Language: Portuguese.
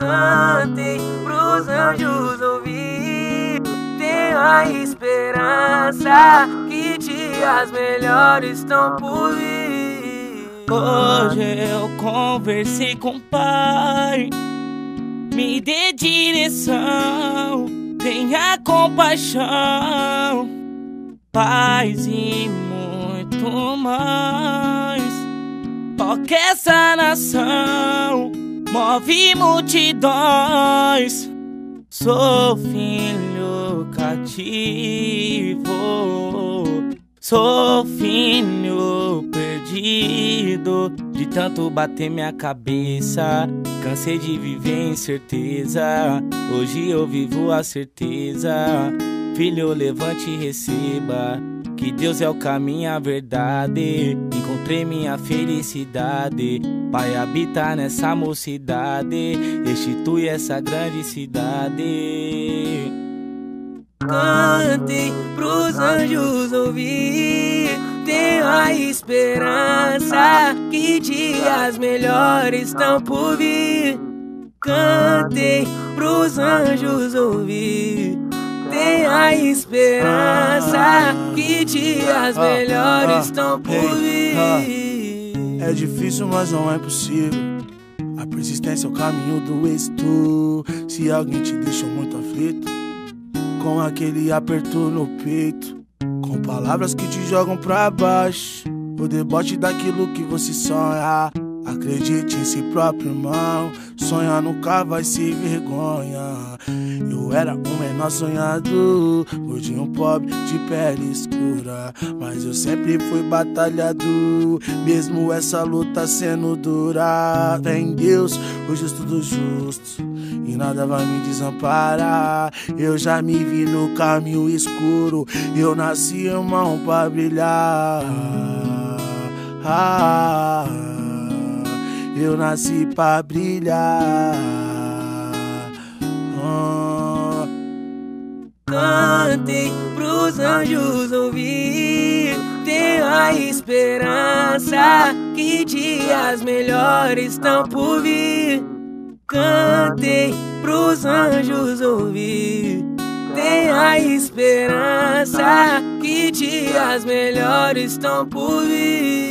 Cantem pros anjos ouvir. Tenha esperança que dias melhores estão por vir. Hoje eu conversei com o pai, me dê direção, tenha compaixão, paz e muito mais. Toque essa nação move multidões. Sou filho cativo, sou filho perdido. De tanto bater minha cabeça, cansei de viver incerteza. Hoje eu vivo a certeza. Filho, levante e receba. Que Deus é o caminho, a verdade. Encontrei minha felicidade. Pai habita nessa mocidade. Restitui essa grande cidade. Cantem pros anjos ouvir. Tenha esperança que dias melhores estão por vir. Cantem pros anjos ouvir. Esperança que dias melhores estão por vir. É difícil, mas não é impossível. A persistência é o caminho do êxito. Se alguém te deixou muito aflito, com aquele aperto no peito, com palavras que te jogam pra baixo, o deboche daquilo que você sonha. Acredite em si próprio, irmão. Sonhar nunca vai ser vergonha. Eu era um menor sonhador, gordinho pobre de pele escura. Mas eu sempre fui batalhador, mesmo essa luta sendo dura. Fé em Deus, o justo do justo, e nada vai me desamparar. Eu já me vi no caminho escuro, eu nasci, irmão, pra brilhar. Ah, eu nasci pra brilhar. Anjos ouvir. Tenha esperança que dias melhores estão por vir. Cantem pros anjos ouvir. Tenha esperança que dias melhores estão por vir.